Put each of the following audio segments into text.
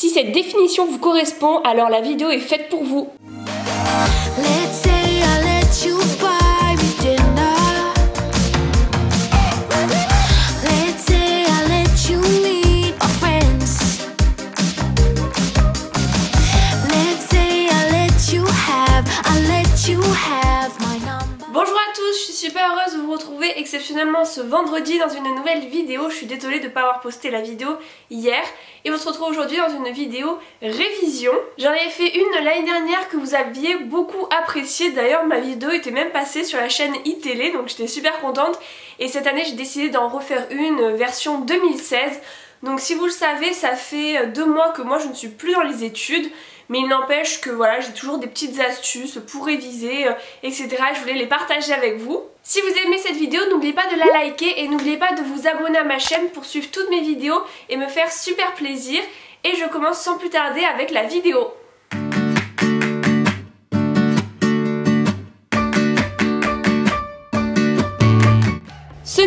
Si cette définition vous correspond, alors la vidéo est faite pour vous. Heureuse de vous retrouver exceptionnellement ce vendredi dans une nouvelle vidéo. Je suis désolée de ne pas avoir posté la vidéo hier. Et on se retrouve aujourd'hui dans une vidéo révision. J'en avais fait une l'année dernière que vous aviez beaucoup appréciée. D'ailleurs ma vidéo était même passée sur la chaîne iTélé donc j'étais super contente. Et cette année j'ai décidé d'en refaire une version 2016. Donc si vous le savez ça fait deux mois que moi je ne suis plus dans les études mais il n'empêche que voilà j'ai toujours des petites astuces pour réviser euh, etc je voulais les partager avec vous si vous aimez cette vidéo n'oubliez pas de la liker et n'oubliez pas de vous abonner à ma chaîne pour suivre toutes mes vidéos et me faire super plaisir. Et je commence sans plus tarder avec la vidéo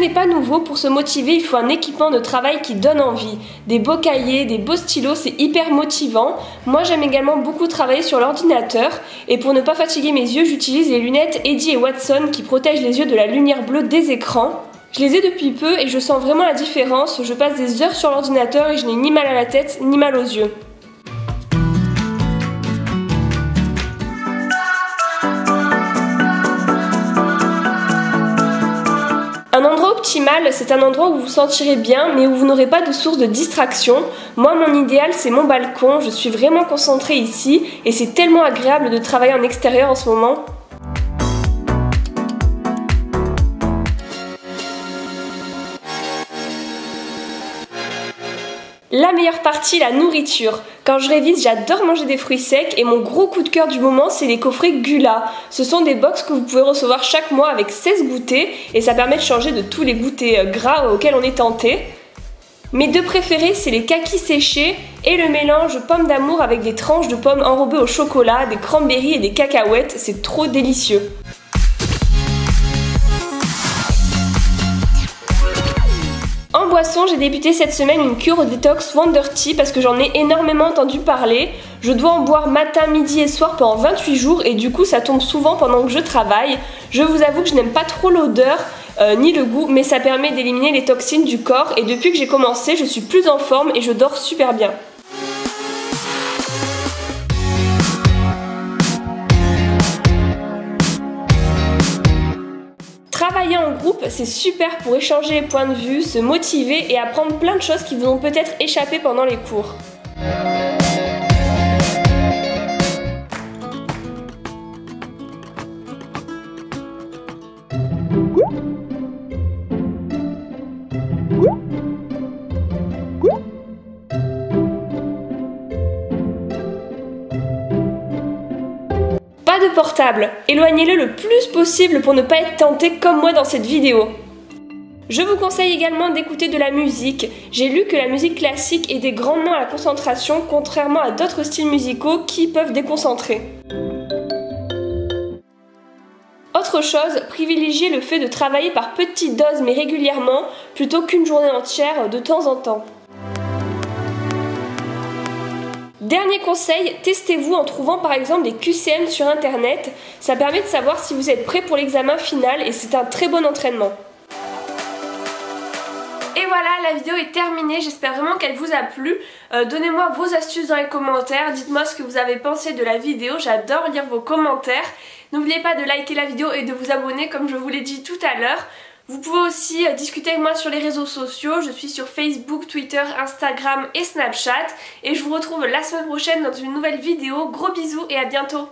n'est pas nouveau, pour se motiver il faut un équipement de travail qui donne envie. Des beaux cahiers, des beaux stylos, c'est hyper motivant. Moi j'aime également beaucoup travailler sur l'ordinateur et pour ne pas fatiguer mes yeux j'utilise les lunettes Eddie et Watson qui protègent les yeux de la lumière bleue des écrans. Je les ai depuis peu et je sens vraiment la différence, je passe des heures sur l'ordinateur et je n'ai ni mal à la tête ni mal aux yeux. Un endroit optimal, c'est un endroit où vous vous sentirez bien, mais où vous n'aurez pas de source de distraction. Moi, mon idéal, c'est mon balcon. Je suis vraiment concentrée ici, et c'est tellement agréable de travailler en extérieur en ce moment. La meilleure partie, la nourriture. Quand je révise, j'adore manger des fruits secs et mon gros coup de cœur du moment, c'est les coffrets Gula. Ce sont des box que vous pouvez recevoir chaque mois avec 16 goûters et ça permet de changer de tous les goûters euh, gras auxquels on est tenté. Mes deux préférés, c'est les kakis séchés et le mélange pomme d'amour avec des tranches de pommes enrobées au chocolat, des cranberries et des cacahuètes. C'est trop délicieux. J'ai débuté cette semaine une cure détox Wonder Tea parce que j'en ai énormément entendu parler. Je dois en boire matin, midi et soir pendant 28 jours et du coup ça tombe souvent pendant que je travaille. Je vous avoue que je n'aime pas trop l'odeur euh, ni le goût mais ça permet d'éliminer les toxines du corps et depuis que j'ai commencé je suis plus en forme et je dors super bien. C'est super pour échanger les points de vue, se motiver et apprendre plein de choses qui vous ont peut-être échappé pendant les cours. Éloignez-le le plus possible pour ne pas être tenté comme moi dans cette vidéo. Je vous conseille également d'écouter de la musique. J'ai lu que la musique classique aidait grandement à la concentration, contrairement à d'autres styles musicaux qui peuvent déconcentrer. Autre chose, privilégiez le fait de travailler par petites doses mais régulièrement plutôt qu'une journée entière de temps en temps. Dernier conseil, testez-vous en trouvant par exemple des QCM sur internet. Ça permet de savoir si vous êtes prêt pour l'examen final et c'est un très bon entraînement. Et voilà, la vidéo est terminée, j'espère vraiment qu'elle vous a plu. Euh, donnez-moi vos astuces dans les commentaires, dites-moi ce que vous avez pensé de la vidéo, j'adore lire vos commentaires. N'oubliez pas de liker la vidéo et de vous abonner comme je vous l'ai dit tout à l'heure. Vous pouvez aussi euh, discuter avec moi sur les réseaux sociaux, je suis sur Facebook, Twitter, Instagram et Snapchat. Et je vous retrouve la semaine prochaine dans une nouvelle vidéo. Gros bisous et à bientôt